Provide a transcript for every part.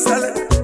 selling.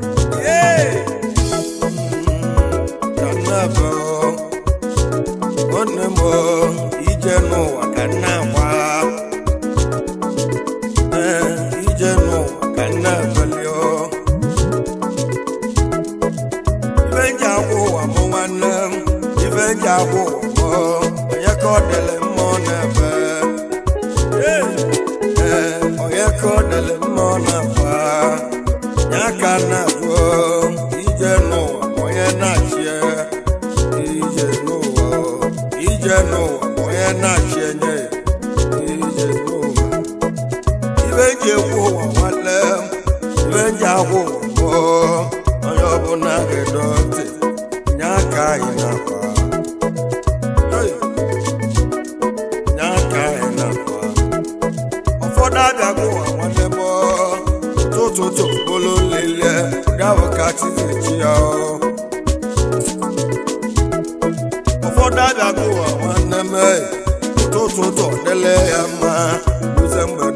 na edo ntị ka anyị na-akpa nye anyị na-akpa ụfọdụ abịago nwanne m tụtụtụ olu lele gawa ka ya ụfọdụ abịago nwanne m tụtụtụ dele ya mma mgbede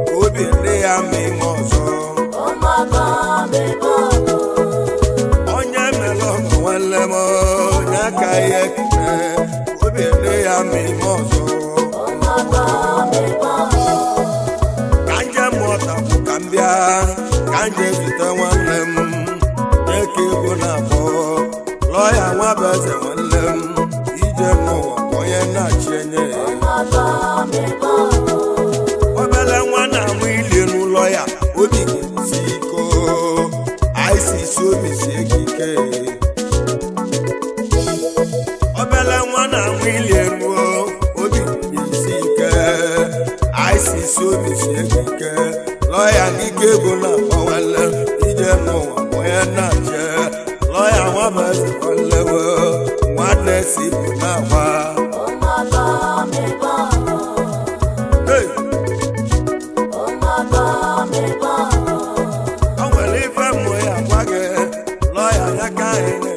brothers and one cae.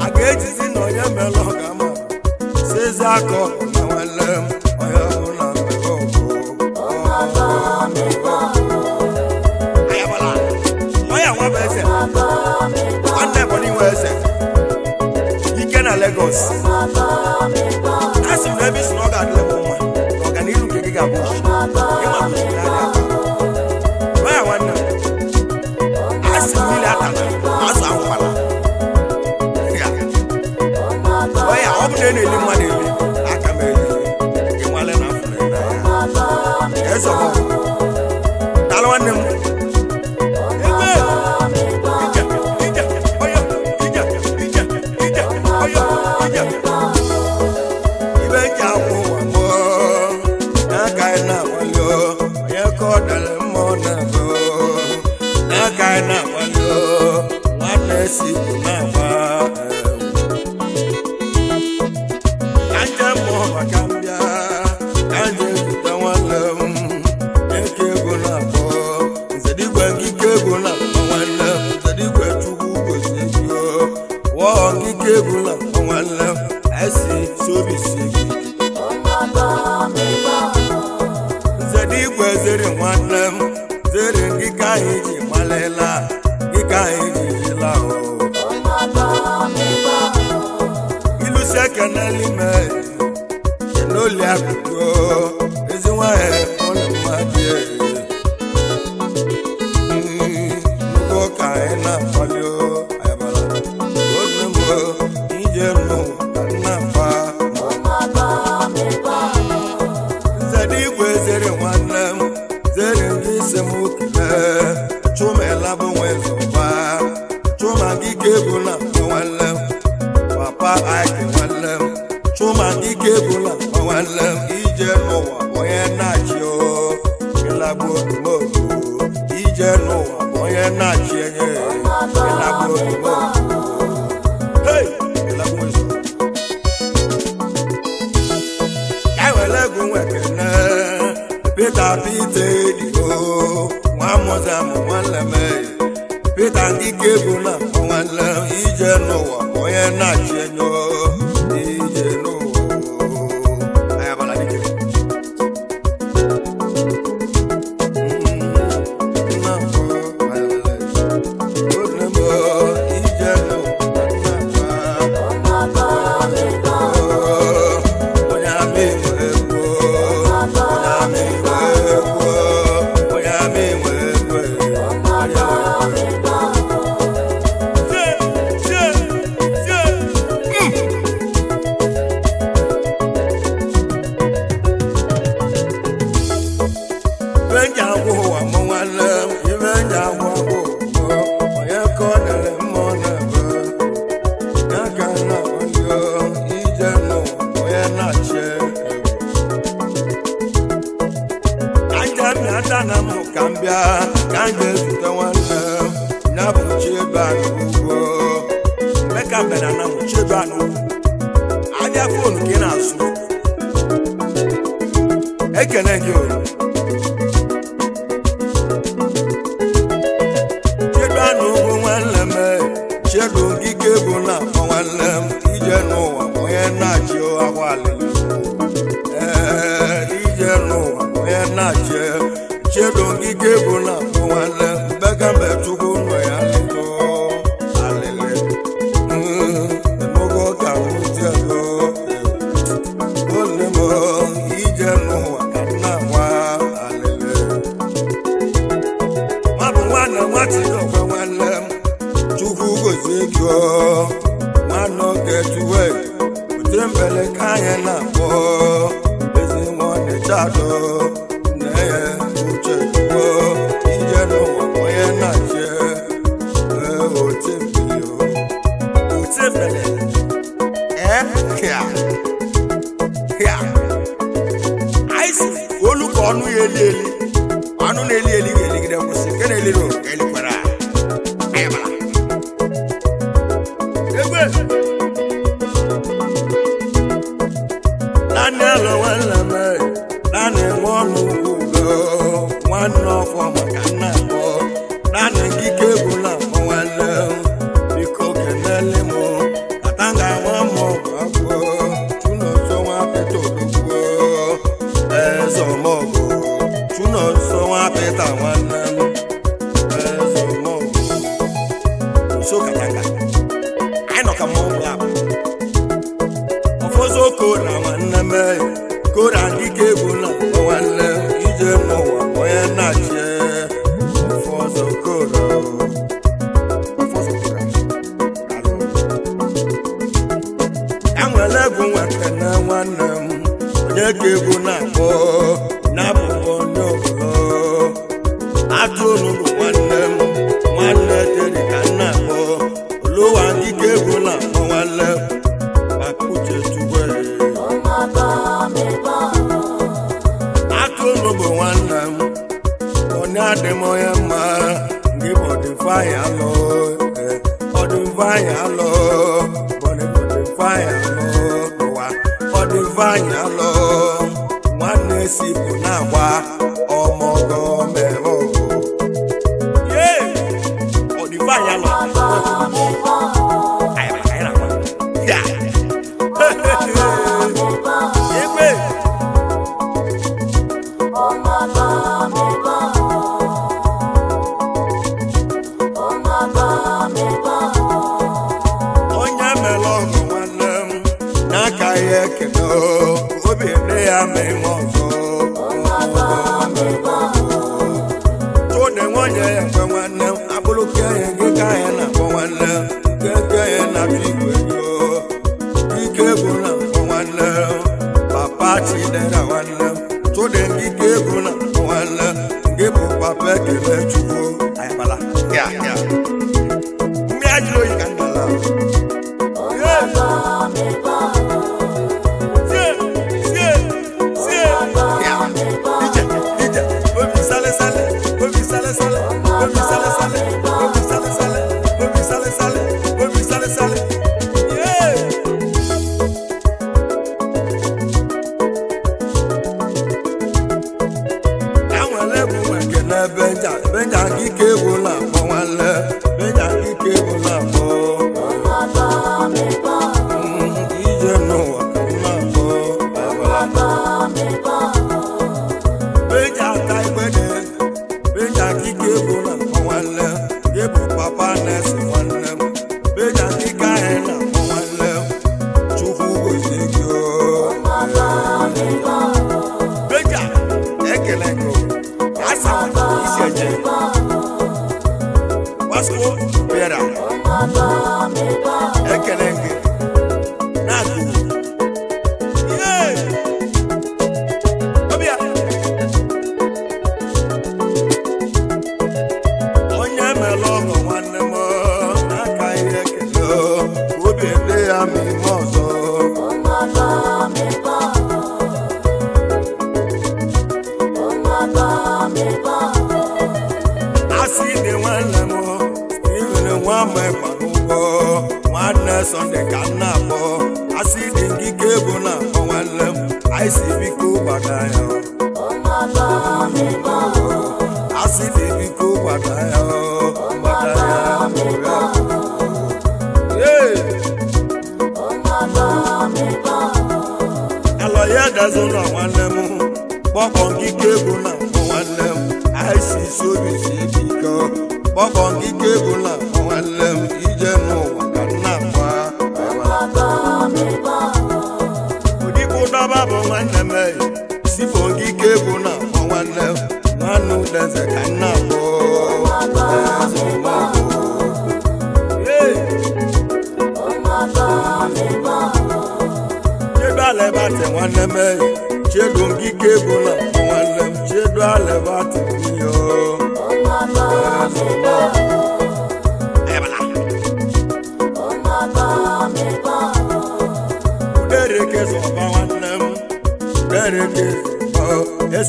a ga-ejizi na onye melụ ọgama sezi aka lela ika ejijila o. Oh. ilu sekene lime ṣe ló lè àbùkù o ezinwa ẹ̀. chienye elabo oyibo hey elabo ezu peter ndị ka ebu na-akpọ nwanne ije n'ụwa onye na-achị enyo ya go ka mụ nwa ọfọzọ kora ma egwu na nwanne ije n'ụwa onye na-achị ndị kora ndị egwu ndị nwanne ndị onye ka egwu ọ dị mfe nwanne si bụ na-agba Sunday ka m na-akpọ asịdị nkike bụ na akpọ nwanne m aịsi biko gbada ya asịdị biko gbada ya gbada ya alọya dazo na nwanne m kpọkọ nkike bụ na akpọ nwanne m aịsi sobi si biko kpọkọ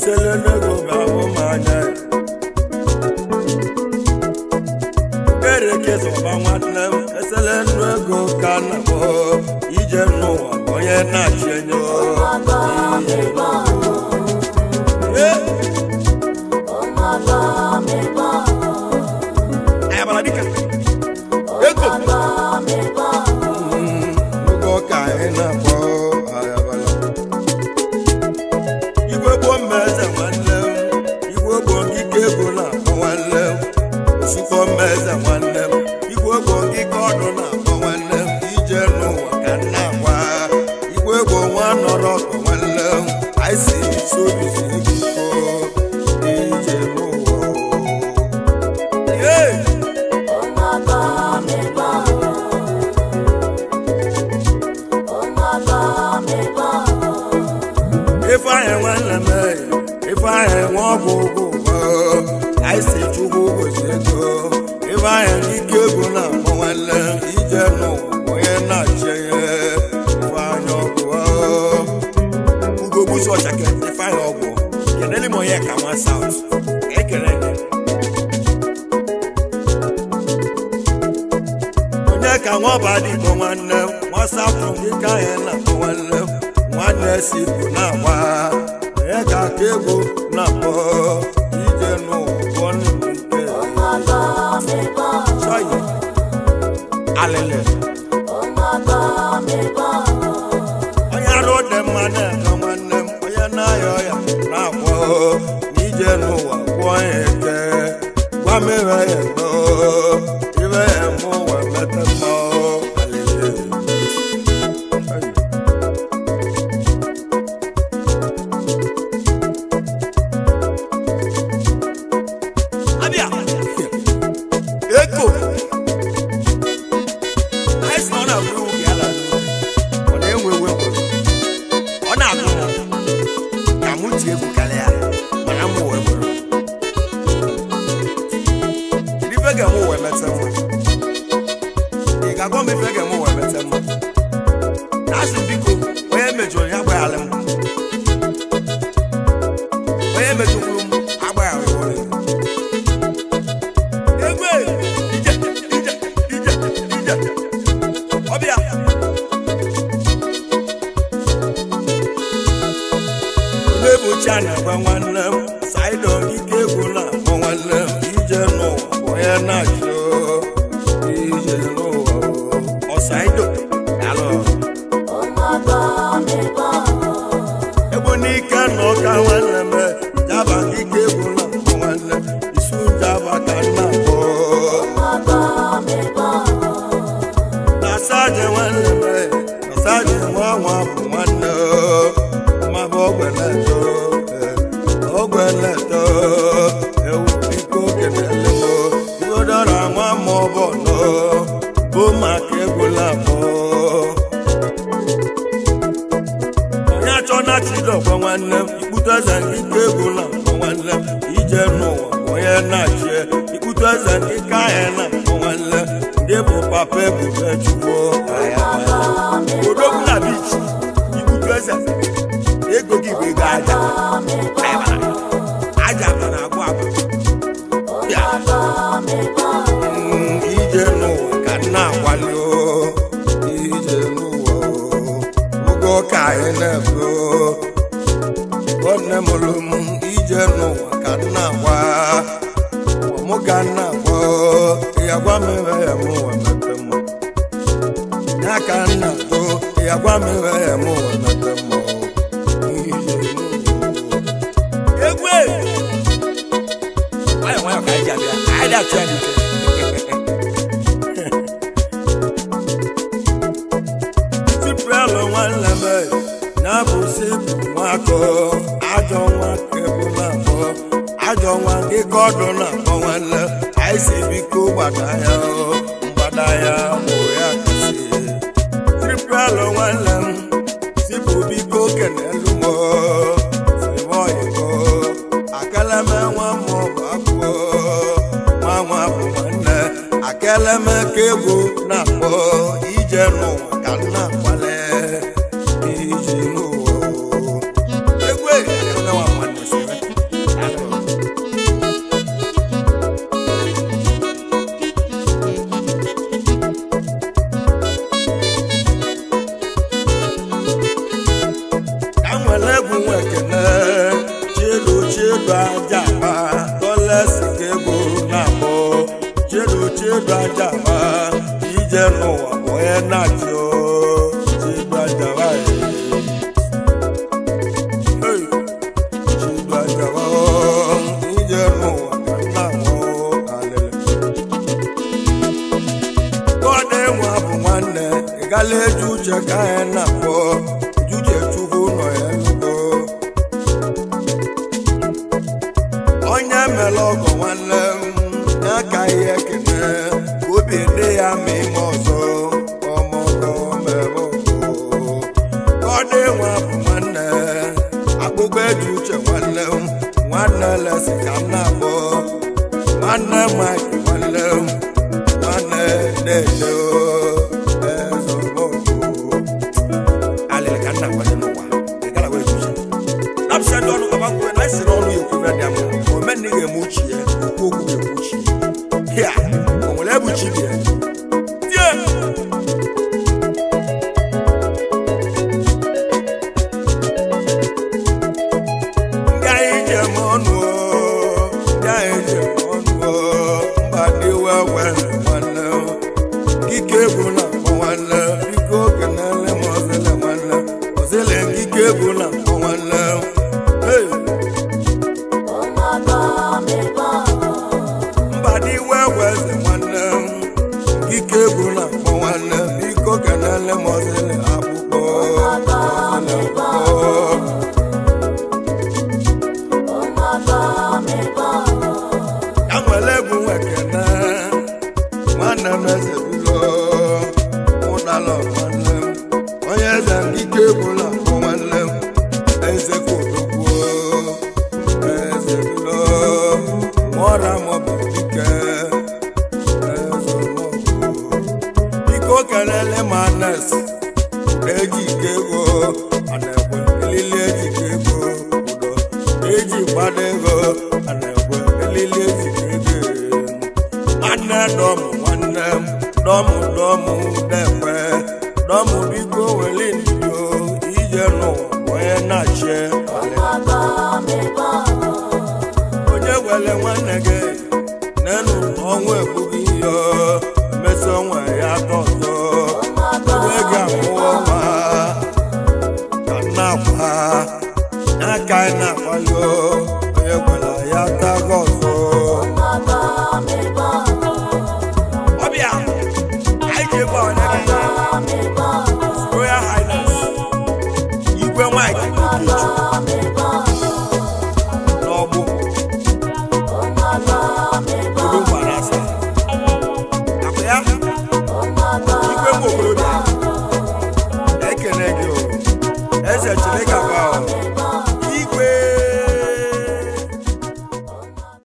sele ne goba wo ma ne. Kere ke zoba nwanne m esele ne ije nnụwa onye na-achị enyo. ife anyị nwanne m ife anyị nwa ọgwụ ụgwọ anyị si chukwu ụbọchị ego ife anyị n'ike ego na akpọ nwanne ije nụ onye na-achị ihe ife anyị ọgwụ ugo gbusi ọcha kere ife anyị ọgwụ kedeli m onye ka nwa saut ekele onye ka nwa ọba dị igbo nwanne m nwa saut nke ka anyị na-akpọ nwanne m mexico náà wá ẹ̀ka kébo náà bọ̀ ìjẹnu wọn nìkẹ́. ọmọ bá mi bọ̀. sọyìn alẹ́lẹ̀. ọmọ mi bọ̀. ọyàn ló dẹ̀ mọ́ gwele tọ nwanne mụrụ m ije n'ụwa ka nna gwa m ga nna ya gwa m iwe ya m ụwa mepe mmụ ya ya gwa m iwe ya m ụwa mepe mmụ egwe nwayọ nwayọ ka anyị ji abịa anyị na-achụ ajọ nwa emume abụọ ajọ nwa ịka ọdụ na akpọ nwanne anyị si biko gbada ya mgbada ya mụ ya tripalụ e nwanne m sipụ biko kenelu m siboyibo akaleme nwa m bụ abụọ nwa nwa bụ nwanne akaleme ka egwu ya caerla. abịa m omenighe m uche ya okwu okwu na egbuchi ya o ebuchi bịa nwanne gị nenu ọnwa ekwughị ihe mesi ọnwa ya aka ọzọ oge ga-amụ ọnwa ka na-akwa n'aka na-akwalo